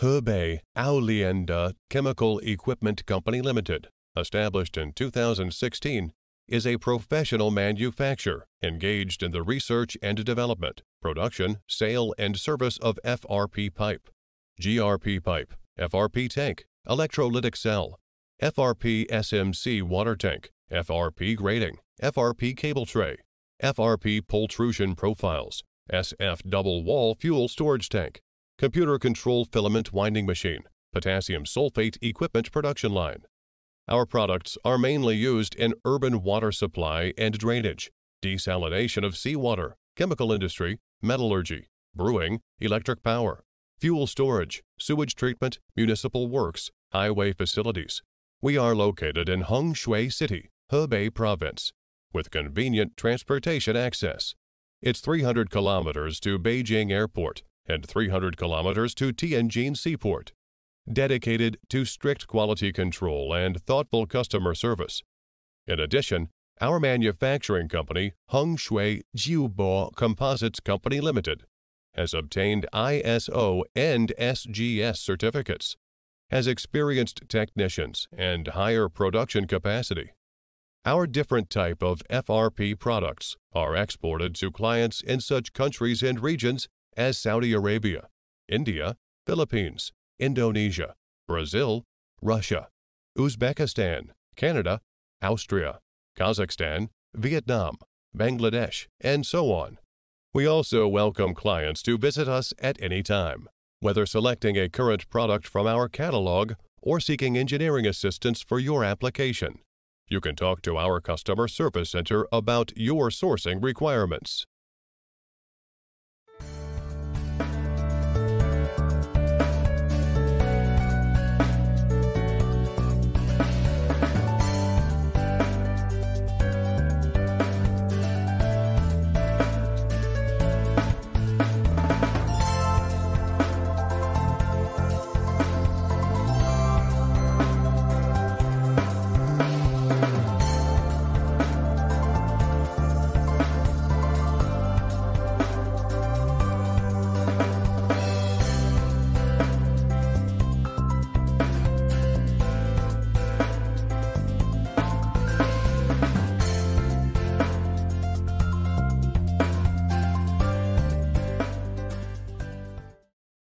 Hebei Aoliande Chemical Equipment Company Limited, established in 2016, is a professional manufacturer engaged in the research and development, production, sale, and service of FRP pipe, GRP pipe, FRP tank, electrolytic cell, FRP SMC water tank, FRP grating, FRP cable tray, FRP pultrusion profiles, SF double wall fuel storage tank, computer controlled filament winding machine, potassium sulfate equipment production line. Our products are mainly used in urban water supply and drainage, desalination of seawater, chemical industry, metallurgy, brewing, electric power, fuel storage, sewage treatment, municipal works, highway facilities. We are located in Hengshui City, Hebei Province, with convenient transportation access. It's 300 kilometers to Beijing Airport and 300 kilometers to Tianjin Seaport. Dedicated to strict quality control and thoughtful customer service. In addition, our manufacturing company, Hengshui Jiubo Composites Company Limited, has obtained ISO and SGS certificates, has experienced technicians, and higher production capacity. Our different type of FRP products are exported to clients in such countries and regions as Saudi Arabia, India, Philippines, Indonesia, Brazil, Russia, Uzbekistan, Canada, Austria, Kazakhstan, Vietnam, Bangladesh, and so on. We also welcome clients to visit us at any time, whether selecting a current product from our catalog or seeking engineering assistance for your application. You can talk to our customer service center about your sourcing requirements.